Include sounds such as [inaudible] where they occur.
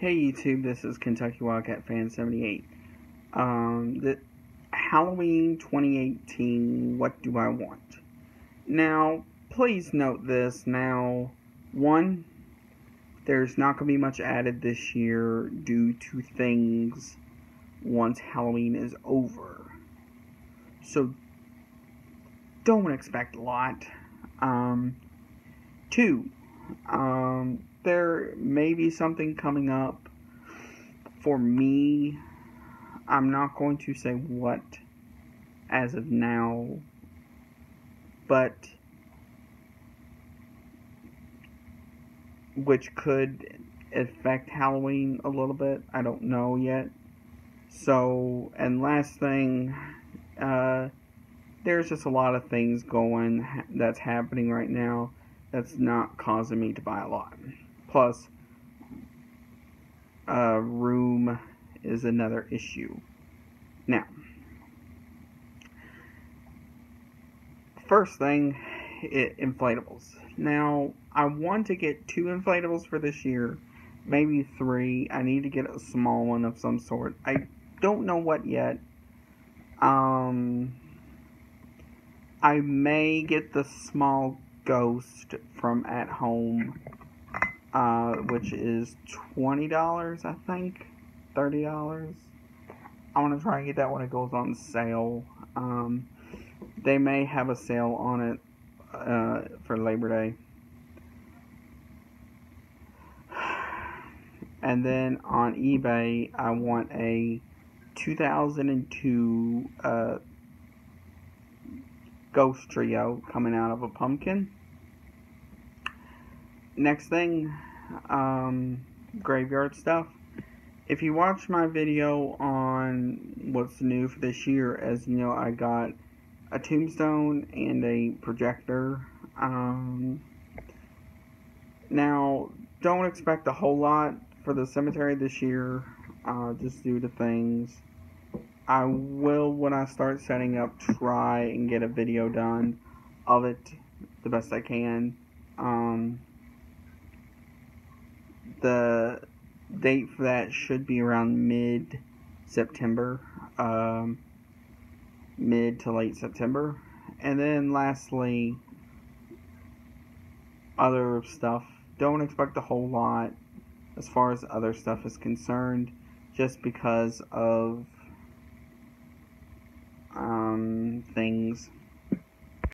Hey YouTube, this is Kentucky Wildcat Fan 78. Um, the Halloween 2018, what do I want? Now, please note this. Now, one, there's not going to be much added this year due to things once Halloween is over. So, don't expect a lot. Um, two, um, there may be something coming up for me. I'm not going to say what as of now, but which could affect Halloween a little bit. I don't know yet. So, and last thing, uh, there's just a lot of things going that's happening right now that's not causing me to buy a lot. Plus, uh, room is another issue. Now, first thing, it, inflatables. Now, I want to get two inflatables for this year, maybe three. I need to get a small one of some sort. I don't know what yet. Um, I may get the small ghost from at home uh, which is $20, I think. $30. I want to try and get that when it goes on sale. Um, they may have a sale on it uh, for Labor Day. [sighs] And then on eBay, I want a 2002 uh, Ghost Trio coming out of a pumpkin next thing, um, graveyard stuff. If you watch my video on what's new for this year, as you know, I got a tombstone and a projector. Um, now, don't expect a whole lot for the cemetery this year, uh, just due to things. I will, when I start setting up, try and get a video done of it the best I can. Um, the date for that should be around mid September, um, mid to late September. And then lastly, other stuff. Don't expect a whole lot as far as other stuff is concerned, just because of um, things.